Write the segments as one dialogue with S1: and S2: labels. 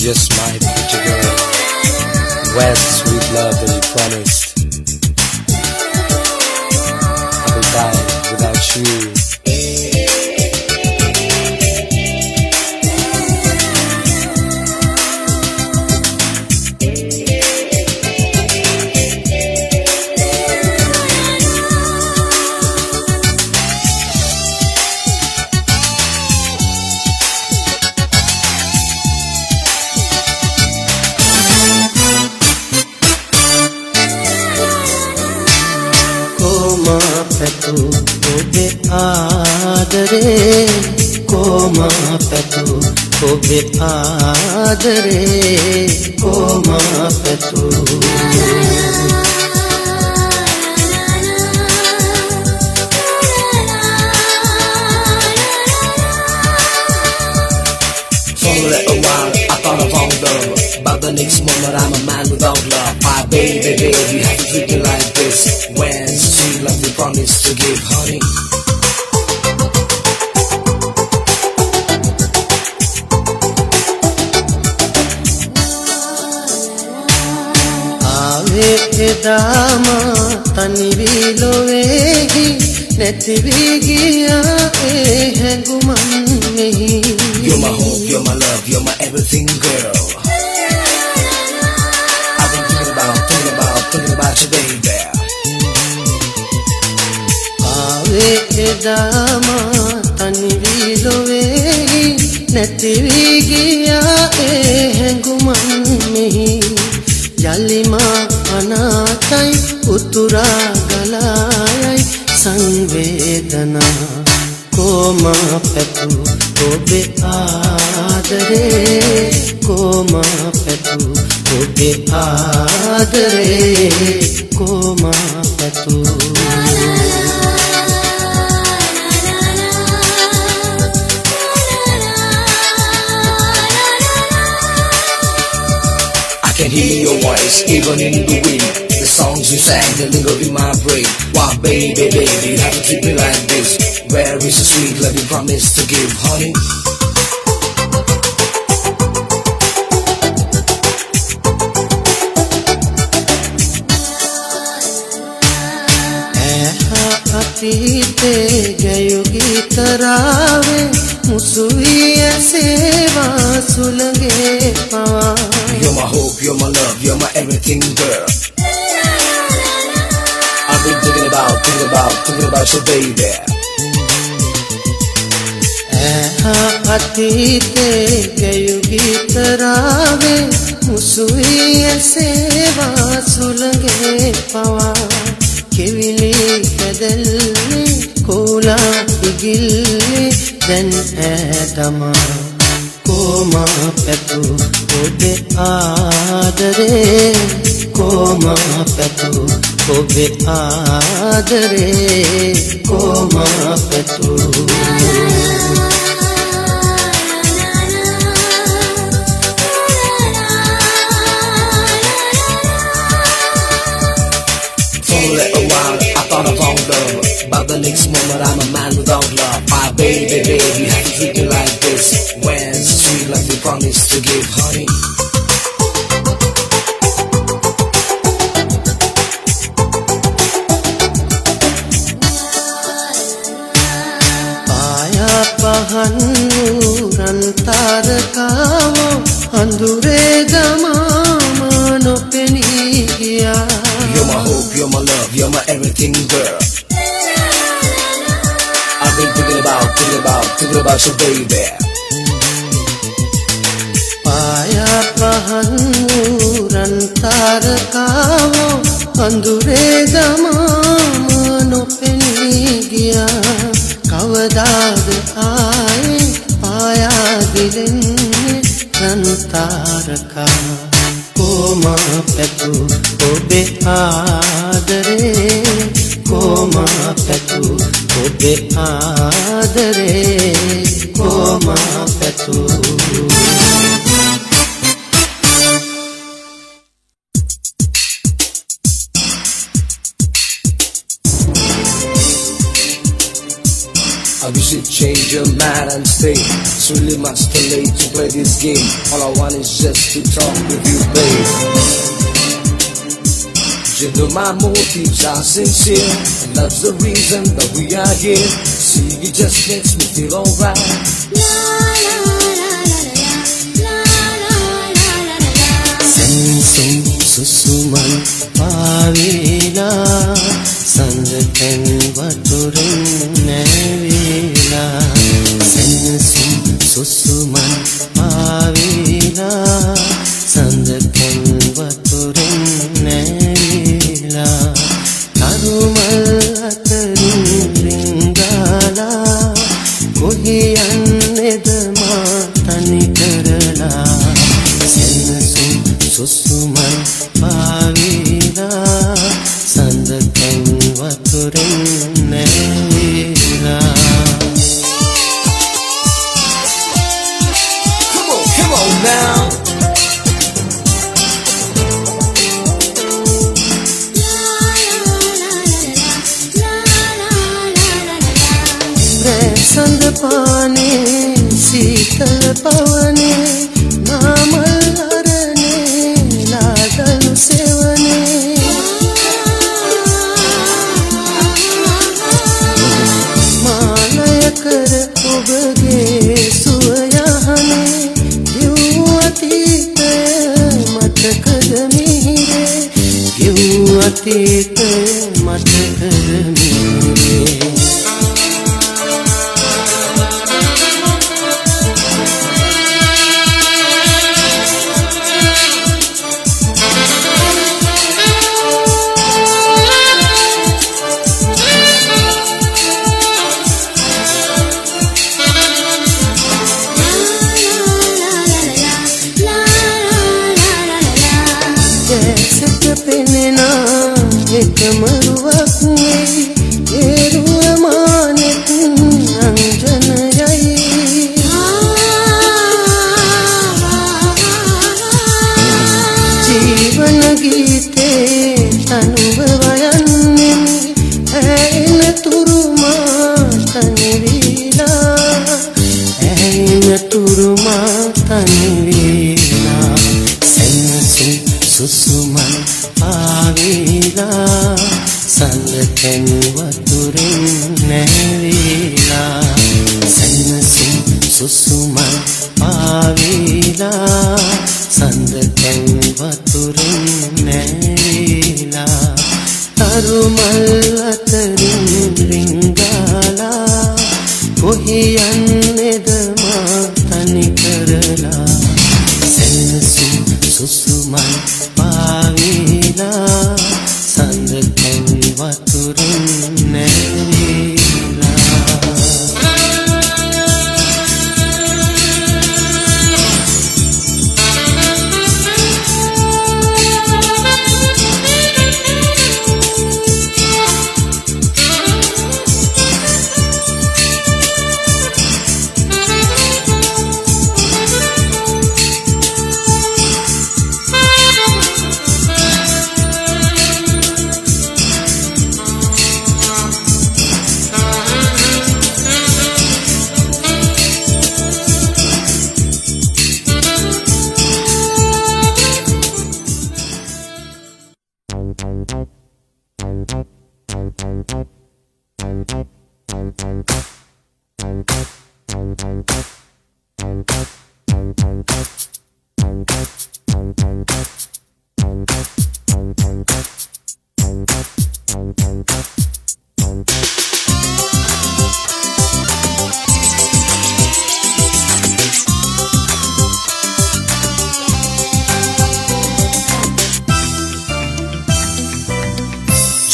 S1: just my pretty girl. Where's the sweet love that you promised? I will die without you.
S2: I thought I found love. But the next moment, I'm a man without love. My baby, baby, you have to treat me like this. When sweet love you promise to give, honey.
S3: එදාම තනිවී ලොවේහි නැතිවී ගියා ඒ හැඟුමන් මෙහි
S2: You're my hope, you're my love, you're my everything, girl. I've been thinking about, thinking about, thinking about you, baby.
S3: ආවේ එදාම තනිවී ලොවේහි නැතිවී ගියා ඒ හැඟුමන් මෙහි යලිමා අනාතයි උතුරා ගලායයි සංවේදනා. Coma පැතු ඔබේ ආදරේ. කෝමා පැතු ඔබේ ආදරේ. කෝමා පැතු.
S2: I can hear your voice even in the wind. The songs you sang, they linger in my brain. Why baby, baby, you have to treat me like this. Where is the sweet love you promised to give, honey?
S3: पीते गयोगी तरावे। मुसुई ऐसे सुलगे पावे।
S2: You're my hope, you're my love, you're my everything, girl. I've been thinking about, thinking about, thinking about you, baby.
S3: ඇහා අතීතේ ගැයුගී තරාවේ මුසුවී ඇසේවා සුළගේ පවා කෙවිලි කැදල්ලේ cola ඉගිල්ලේ දැන් ඈතමා coma පැතු ඔබේ ආදරේ කෝමා පැතු ඔබේ ආදරේ කෝමා පැතු
S2: For a little while, I thought I found love. But the next moment, I'm a man without love. My baby, baby, promise to give honey. You're my hope, you're my love, you're my everything girl. I've been thinking about, thinking about, thinking about you baby.
S3: පායා පහන් වූ රන්තාරකාවෝ අඳුරේ ගමාම නොපෙනී ගියා. කවදාද ආයේ පායාදිලෙන්නේ රන්තාරකා coma පැතු ඔබේ ආදරේ? කෝමා පැතු ඔබේ ආදරේ? කෝමා පැතු
S2: Now you should change your mind and stay It's really much too late to play this game. All I want is just to talk with you, babe. You know my motives are sincere And that's the reason that we are here. See, you just makes me feel alright.
S3: La la la la la la la la la la. පාවේලා සඳකැන් වතුරෙන් නැවේලා. සැන්සුම් සුසුමන් පාවේලා සඳකැන් සඳ පානේ සීතල පවනේ නාමල් අරනේ ලාදලු සෙවනේ මානය කර ඔබගේ සුවයහනේ දිව් අතීතය මතකද මිහිරේ? දිව් අතීතය මතකද Nena, come on. susuman.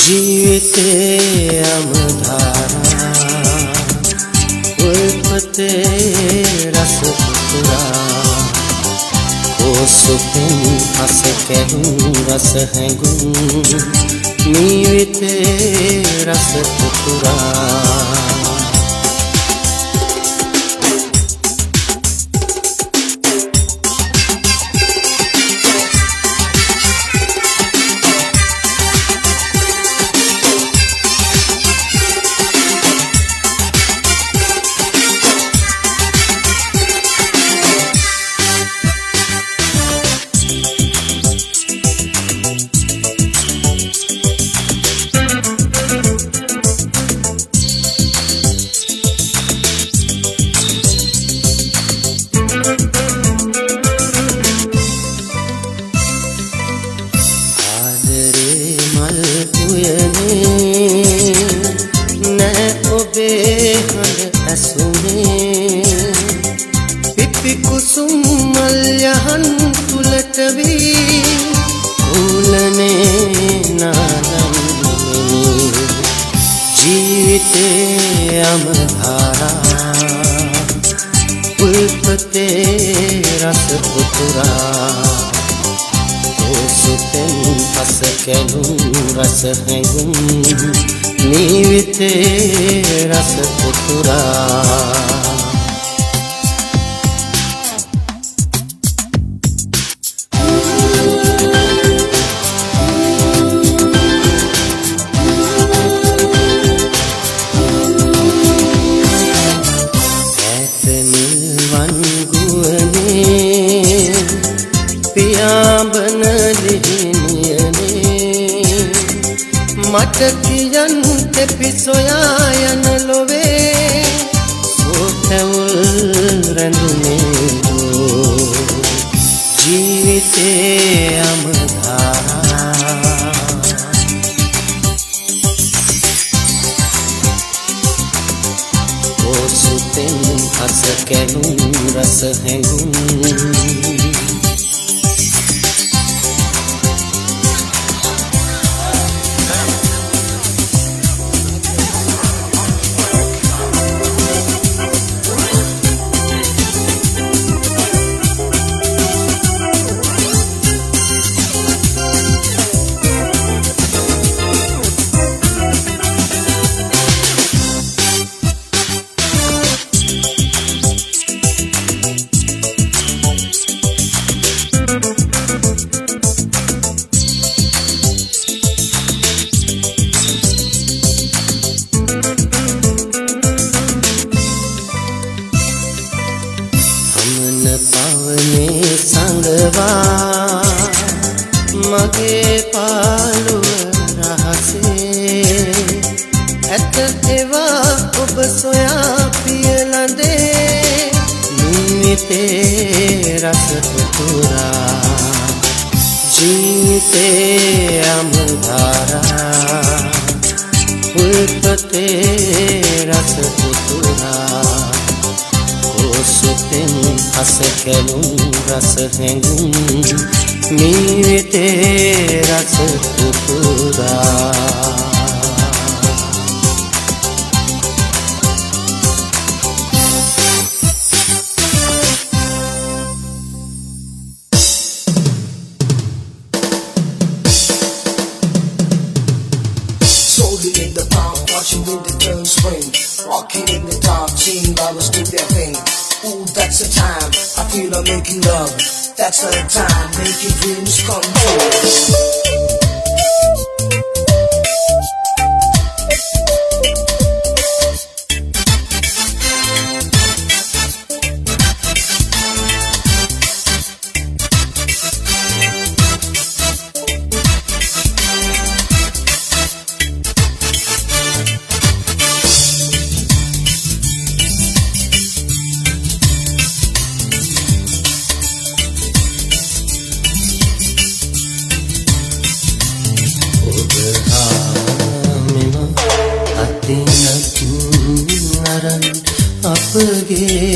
S3: जीवते अमधारा उल्पते रस पुरा කෝසුපෙන් හස කැහුම් රස හැඟුම්. නීවිතේ රස පුරා සතියන් තෙපිසොයා යන ලොවේ සෝතවුල් රැඳුනේ ජීවිතේ අමදා ඔසුතෙන් හස කැනුම් රස හැඟුම් रस पूरा
S2: Watching the walking in the dark, seeing lovers do their thing. That's the time I feel I'm making love. That's the time.
S3: Yeah.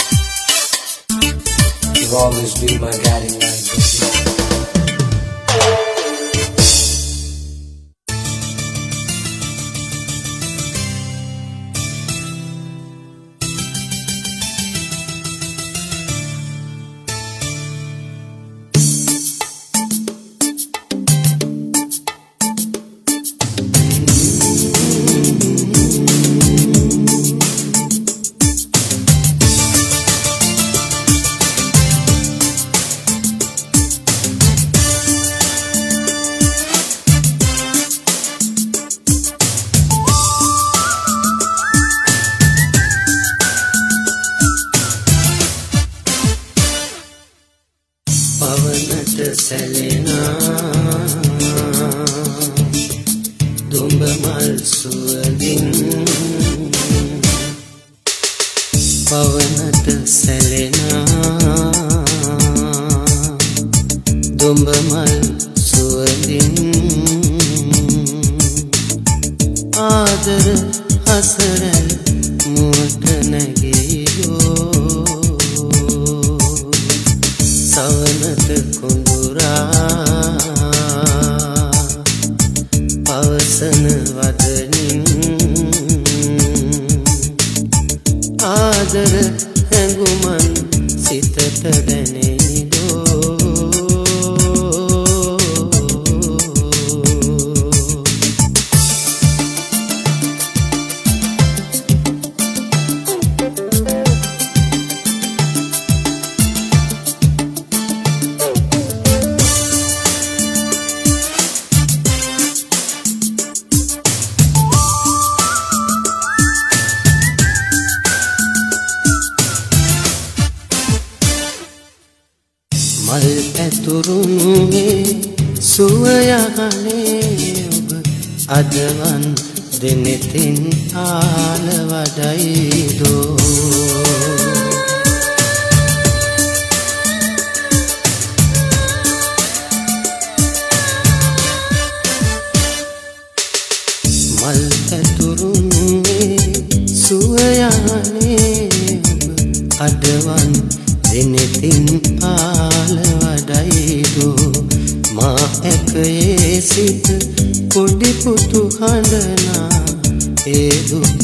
S3: Always been my guiding light.
S4: than it අදවන් දෙනෙතින් ආල වඩයිදෝ. මල් ඇතුරුණුවේ සුවයනේ ඔබ අදවන් දෙනෙතින් ආල වඩයිදෝ. මා ඇකයේ සිට පොඩිපුතු හඬනා. ඒ දුක්බර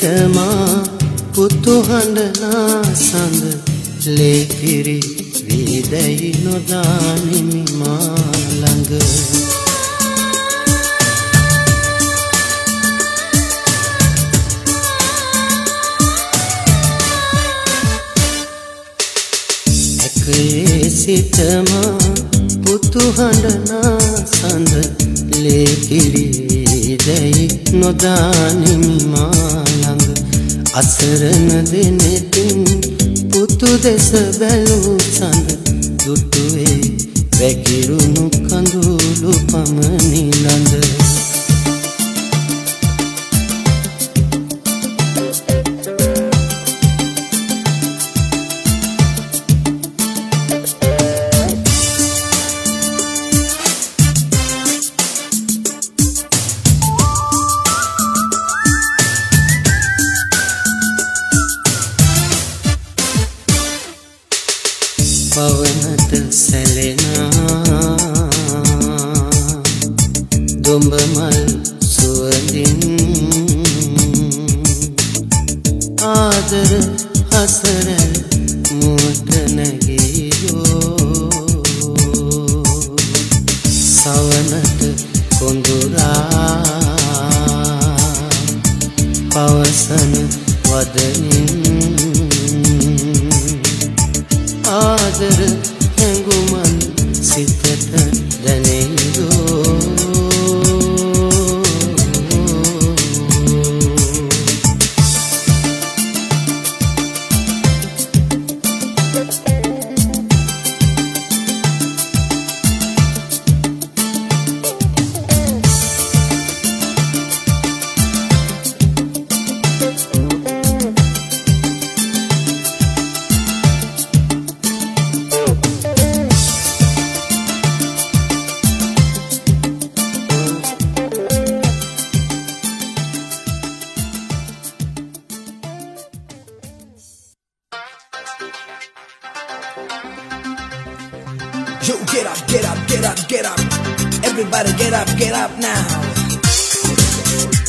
S3: ඇකයේ සිටමා පුතුහඬනා සඳ ලේපිරි වීදැයි නොදානිමි මාළඟ ඇකයේ සිටමා පුතුහඬනා සඳ ලේපිරි දැයි නොදානිමි මාළඟ අසරණ දෙනෙතින් පුතු දෙස බැලූ සඳ දුටුවේ වැකිරුණු කඳුළු පමණි ළඳ Yo, get up, get up, get up, get up. Everybody get up, get up now.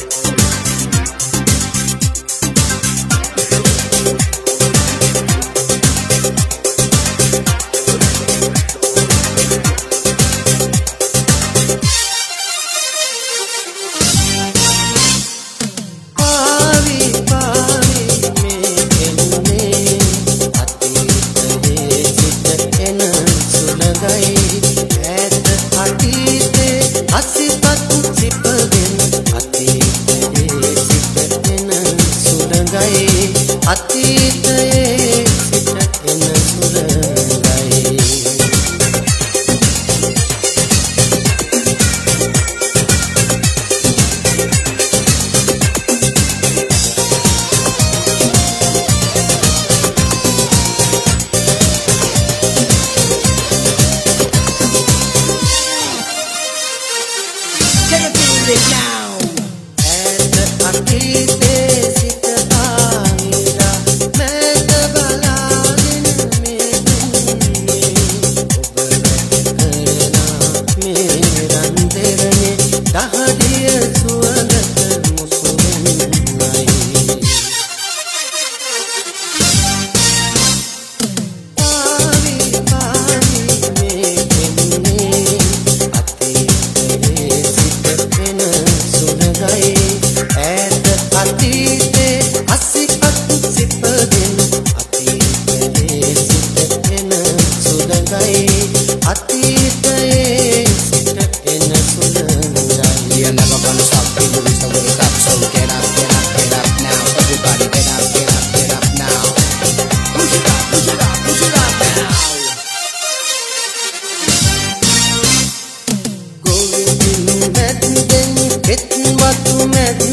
S3: met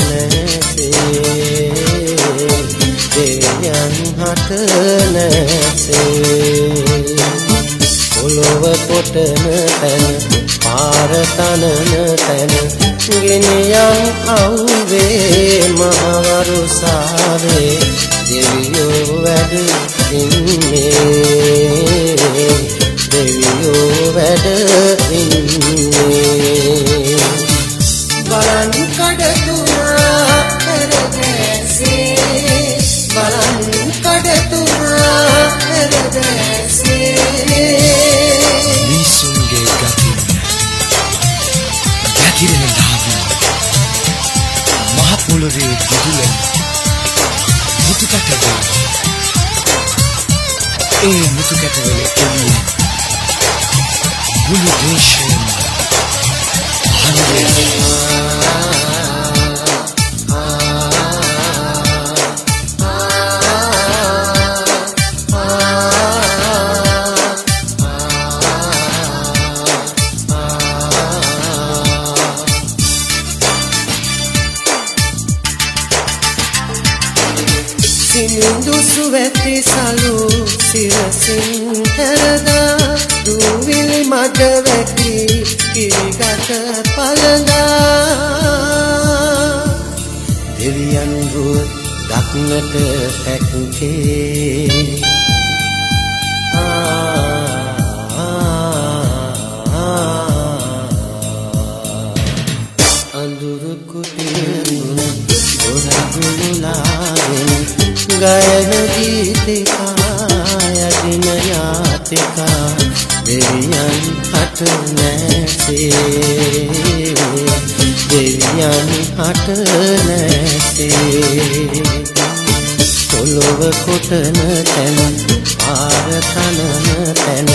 S3: නැසේ දෙවියන් හට නැසේ පොළොව පොටන තැන පාර තනන තැන ගෙනියම් අවුවේ මහවරුසාවේ දෙවියෝ වැඩ ඉන්නේ දෙවියෝ වැඩ ඉන්නේ. බලන් කඩතුරා
S1: මිනිසුන්ගේ ගතින් වැතිරෙන දාවිය මහ පොළොවේ දිදුලන මුතු කැටවල ඒ මුතු කැටවල එළියෙන් මුළු දේශයම අහන්නේ
S3: හැක්කේ අඳුරු කුටියනුල ගොඩගුලාගෙන ගයන ගීතිකා යදින යාතිකා දෙවියන් හට නැසේ. දෙවියන් හට නැසේ. පොළොව කොටන තැන පාර තනන තැන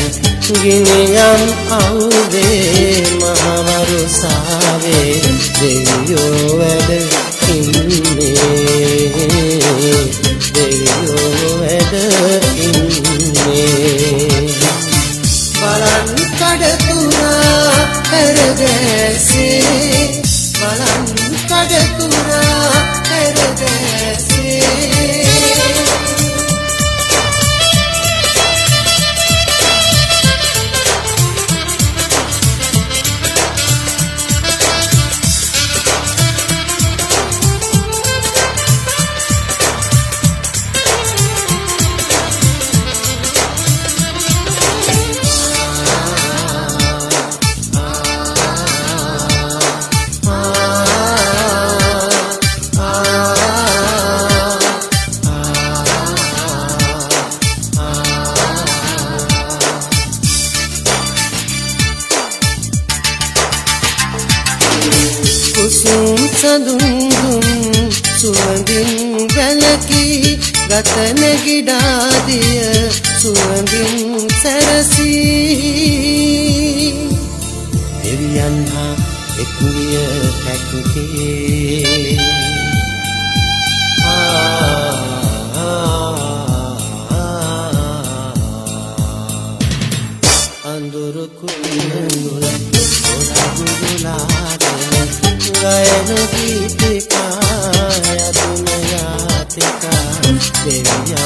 S3: ගිනියම් අවුවේ මහවරුසාවේ දෙවියෝ වැඩ ඉන්නේ. දෙවියෝ වැඩ සඳුන්දුම් සුවඳින් වැලකී ගත නැගිඩාදිය සුවඳින් සැරසී. දෙවියන් හා එක්විය හැක්කේ गैर गीत का दुनिया का देविया